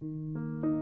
Música